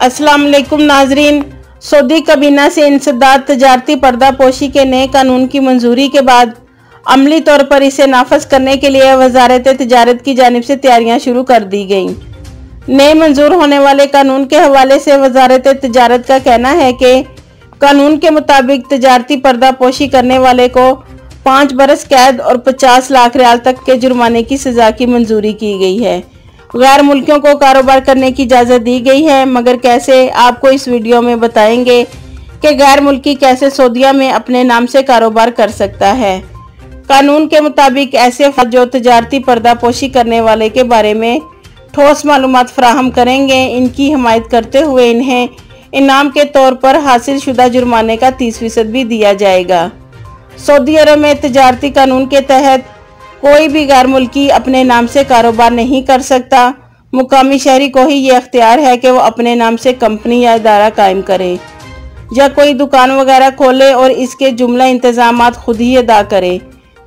अस्सलाम वालेकुम नाजरीन। सऊदी कबीना से इंसदाद तजारती पर्दापोशी के नए कानून की मंजूरी के बाद अमली तौर पर इसे नाफज करने के लिए वजारत तजारत की जानब से तैयारियाँ शुरू कर दी गईं। नए मंजूर होने वाले कानून के हवाले से वजारत तजारत का कहना है कि कानून के मुताबिक तजारती पर्दापोशी करने वाले को पाँच बरस कैद और पचास लाख रियाल तक के जुर्माने की सजा की मंजूरी की गई है। गैर मुल्कियों को कारोबार करने की इजाज़त दी गई है, मगर कैसे आपको इस वीडियो में बताएँगे कि गैर मुल्की कैसे सऊदिया में अपने नाम से कारोबार कर सकता है। कानून के मुताबिक ऐसे जो तजारती पर्दापोशी करने वाले के बारे में ठोस मालूम फ्राहम करेंगे। इनकी हमायत करते हुए इन्हें इनाम के तौर पर हासिल शुदा जुर्माने का तीस फ़ीसद भी दिया जाएगा। सऊदी अरब में तजारती कानून के तहत कोई भी गैर मुल्की अपने नाम से कारोबार नहीं कर सकता। मुकामी शहरी को ही ये अख्तियार है कि वो अपने नाम से कंपनी या इदारा कायम करे, या कोई दुकान वगैरह खोले और इसके जुमला इंतज़ाम खुद ही अदा करे।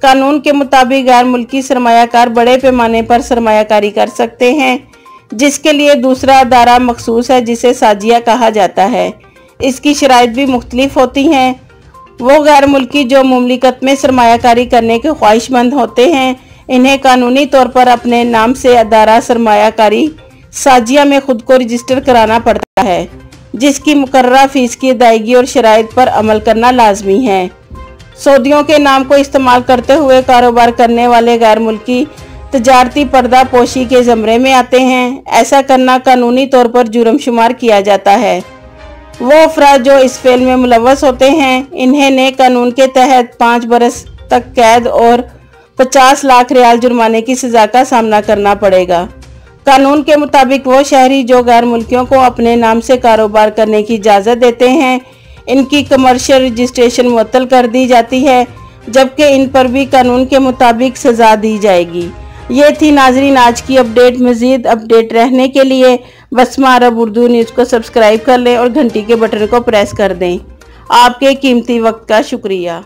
कानून के मुताबिक गैर मुल्की सरमाकार बड़े पैमाने पर सरमाकारी कर सकते हैं, जिसके लिए दूसरा अदारा मखसूस है जिसे साजिया कहा जाता है। इसकी शराइ भी मुख्तलिफ़ होती हैं। वो गैर मुल्की जो ममलिकत में सरमाकारी करने के ख्वाहिशमंद होते हैं, इन्हें कानूनी तौर पर अपने नाम से अदारा सरमाकारी साजिया में खुद को रजिस्टर कराना पड़ता है, जिसकी मुकर्रा फ़ीस की अदायगी और शराइ पर अमल करना लाजमी है। सऊदियों के नाम को इस्तेमाल करते हुए कारोबार करने वाले गैर मुल्की तजारती पर्दा पोशी के जमरे में आते हैं। ऐसा करना कानूनी तौर पर जुर्म शुमार किया जाता है। वो अफराद जो इस फेल में मुलवस होते हैं, इन्हें नए कानून के तहत पाँच बरस तक कैद और पचास लाख रियाल जुर्माने की सजा का सामना करना पड़ेगा। कानून के मुताबिक वो शहरी जो गैर मुल्कियों को अपने नाम से कारोबार करने की इजाज़त देते हैं, इनकी कमर्शियल रजिस्ट्रेशन मुअत्तल कर दी जाती है, जबकि इन पर भी कानून के मुताबिक सजा दी जाएगी। ये थी नाजरीन आज की अपडेट, मज़ीद अपडेट रहने के लिए। बसमा अरब उर्दू न्यूज़ को सब्सक्राइब कर लें और घंटी के बटन को प्रेस कर दें। आपके कीमती वक्त का शुक्रिया।